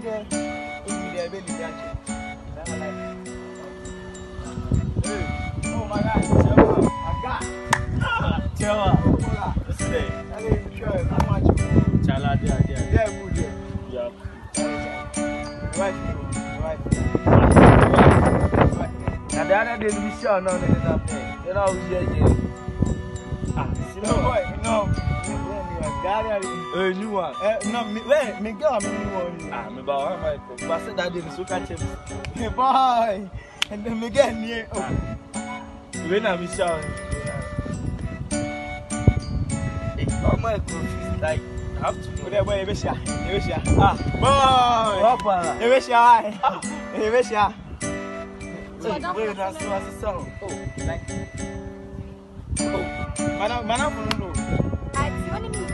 there. If you there, baby, that's it. That's my life. Hey, oh my God, Jehovah, I got. Jehovah, what's the name? I mean, sure, how much? Chala, there, there. Yeah, good, yeah. Yeah. Right, right. Now the other day we saw none of it up there. Then I was here, yeah. Ah, you know what? No. Boy, no. Eh, new one. Eh, no, me, wait, me girl, me new one. Ah, me ba wa mai ko. But I said that day, so catch him. Hey, boy. And then me get near. Oh, We na mi sha. hey, oh my God, like. Have to boy, you share, you share. Ah, boy. Papa. Share. So don't Wait, that's it what's the song. Oh, like. Oh, madam, madam, no. I only me